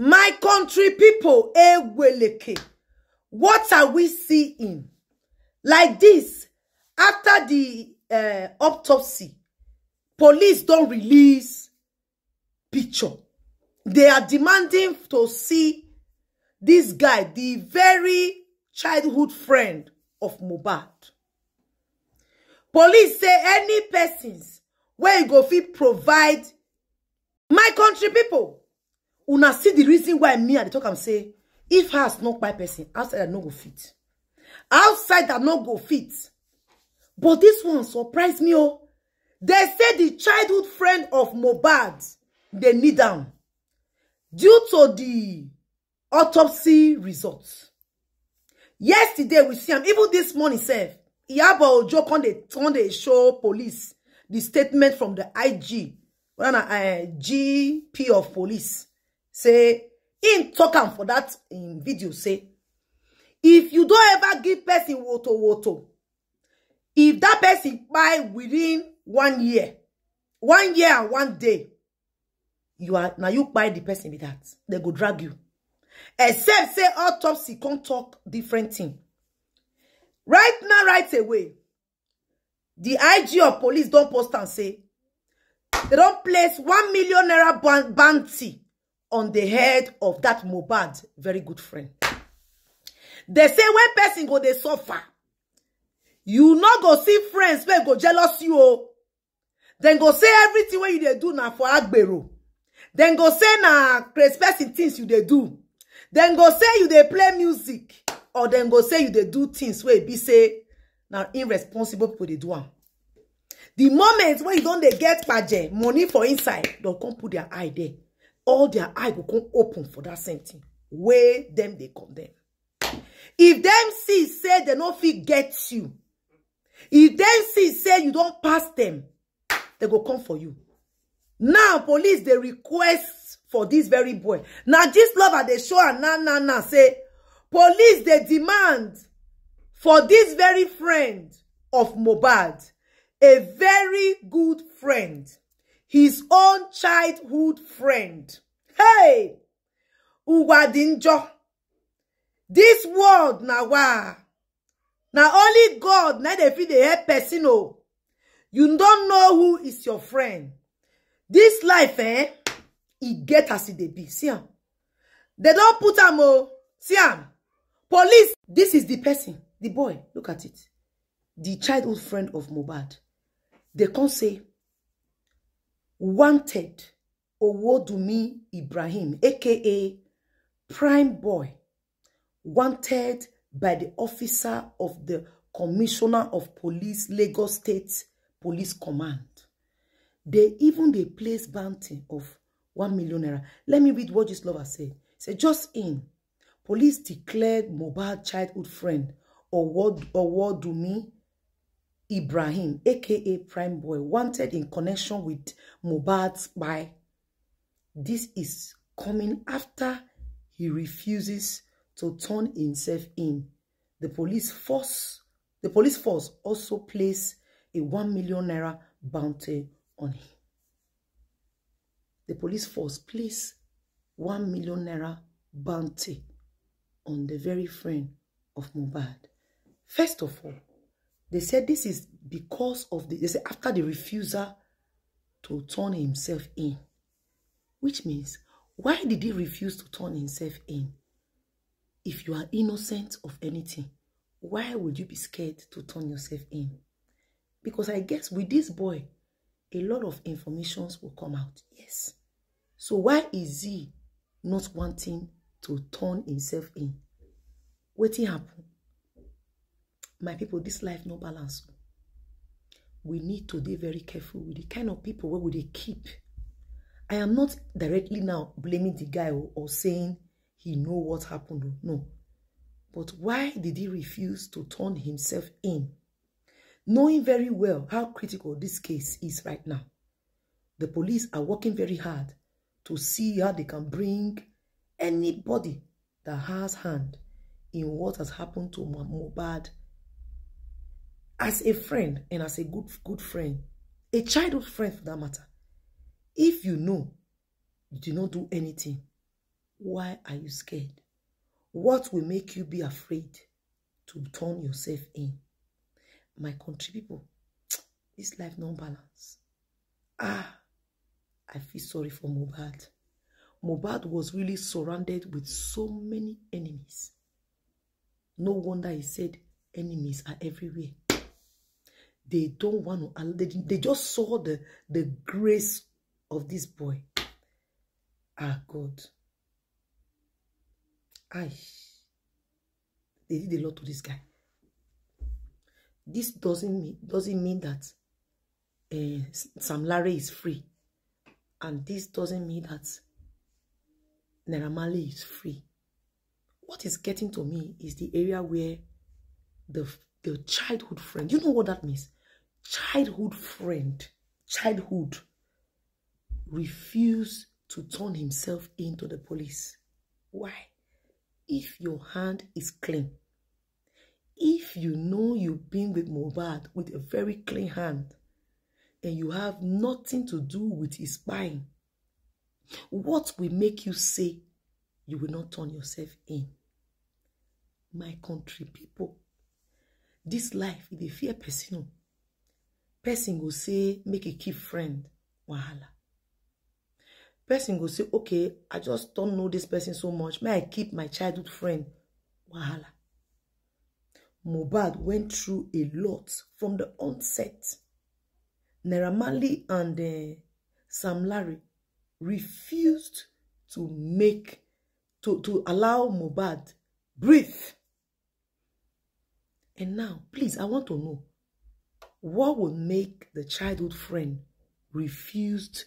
My country people, Eweleke, what are we seeing? Like this, after the uh, autopsy, police don't release picture. They are demanding to see this guy, the very childhood friend of Mohbad. Police say any persons where you go fit provide my country people. Una see the reason why me at the talk am say if house not by person outside no go fit. Outside that no go fit. But this one surprised me oh. They say the childhood friend of Mohbad they need down due to the autopsy results. Yesterday we see him even this morning sef Iyabo Ojo come dey show police the statement from the IG uh, GP of police say in talk am for that in video say if you don't ever give person woto woto if that person buy within one year one year and one day you are now you buy the person with that. They go drag you. Except say autopsy can't talk different thing. Right now right away the ig of police don't post and say they don't place one million naira bounty on the head of that Mohbad very good friend. They say when person go they suffer you not go see friends wey go jealous you o. Dem go say everything wey you dey do now for agbero. Dem go say na crazy person things you dey do. Dem go say you dey play music or dem go say you dey do things wey be say na irresponsible people dey do am. The moment wey you don dey get paje money for inside dem come put their eye there all their eye go come open for that same thing wey dem dey condemn. If dem see say dem no fit get you if dem see say you don pass dem dem go come for you. Now police dey request for dis very boy. Na dis lover dey show am now now now say police dey demand for dis very friend of Mohbad a very good friend his own childhood friend. Hey! Uwadinjo. Dis world na wa. Na only god na dey fit dey help person o you don't know who is your friend. This life eh e get as e dey be. See am? Dem don put am o see am? Police this is the person the boy. Look at it. The childhood friend of Mohbad. They come say wanted Owodunmi Ibrahim aka prime boy wanted by the officer of the commissioner of police Lagos State Police Command they even they place bounty of 1 million naira. Let me read what this lover said. Say just in, police declared mobile childhood friend Owodunmi Ibrahim, aka Prime Boy, wanted in connection with Mohbad's spy. This is coming after he refuses to turn himself in. The police force, the police force also placed a 1 million naira bounty on him. The police force placed one million naira bounty on the very friend of Mohbad. First of all, they said this is because of the, they said after the refusal to turn himself in, which means, why did he refuse to turn himself in? If you are innocent of anything, why would you be scared to turn yourself in? Because I guess with this boy, a lot of informations will come out. Yes. So why is he not wanting to turn himself in? Waiting happen. My people, this life no balance. We need to be very careful with the kind of people where would they keep. I am not directly now blaming the guy or, or saying he know what happened. No. But why did he refuse to turn himself in? knowing very well how critical this case is right now. The police are working very hard to see how they can bring anybody that has hand in what has happened to Mohbad as a friend and as a good good friend, a childhood friend for that matter. If you know you did not do anything, Why are you scared? What will make you be afraid to turn yourself in? My country people, this life no balance. Ah, I feel sorry for Mohbad. Mohbad was really surrounded with so many enemies. No wonder he said enemies are everywhere. They don't want to, they, they just saw the, the grace of this boy. Ah, God. Ay. They did a lot to this guy. This doesn't mean, doesn't mean that uh, Sam Larry is free. And this doesn't mean that Naira is free. What is getting to me is the area where the, the childhood friend, you know what that means? Childhood friend, childhood, refuse to turn himself into the police. Why? If your hand is clean, if you know you've been with Mohbad with a very clean hand, and you have nothing to do with his spine, what will make you say you will not turn yourself in? My country people, this life, is a fear person, person go say, make a keep friend, wahala. Person go say, okay, I just don't know this person so much. May I keep my childhood friend, wahala. Mohbad went through a lot from the onset. Naira and uh, Sam Larry refused to make to, to allow Mohbad breathe. And now, please, I want to know what would make the childhood friend refused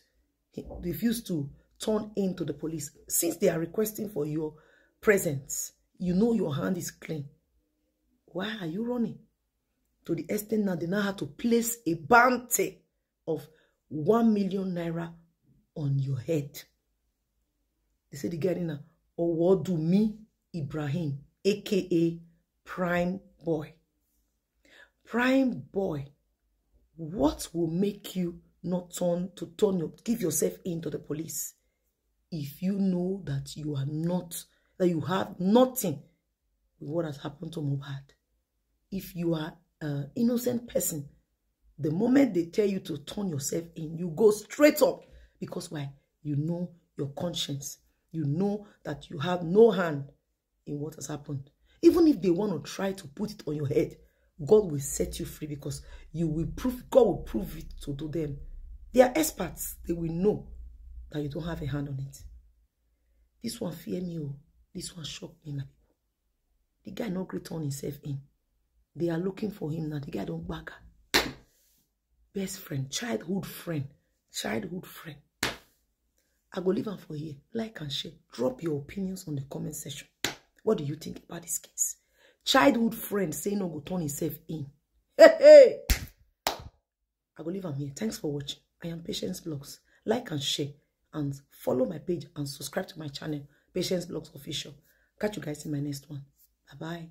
refuse to turn into the police since they are requesting for your presence you know your hand is clean why are you running to the extent now they now have to place a bounty of one million naira on your head. They say the guy in oh, do me Ibrahim, aka Prime Boy. Prime Boy, what will make you not turn to turn your give yourself into the police if you know that you are not that you have nothing with what has happened to Mohbad? If you are an innocent person The moment they tell you to turn yourself in, you go straight up. Because why? You know your conscience. You know that you have no hand in what has happened. Even if they want to try to put it on your head, God will set you free because you will prove, God will prove it to, them. They are experts. They will know that you don't have a hand on it. This one fear me. Oh. This one shock me. The guy not great on himself in. They are looking for him now. The guy don't back best friend childhood friend childhood friend i go leave am for here like and share drop your opinions on the comment section what do you think about this case childhood friend say no go turn himself in. Hey hey. I go leave am here. Thanks for watching. I am patience blogs like and share and follow my page and subscribe to my channel patience blogs official. Catch you guys in my next one. Bye bye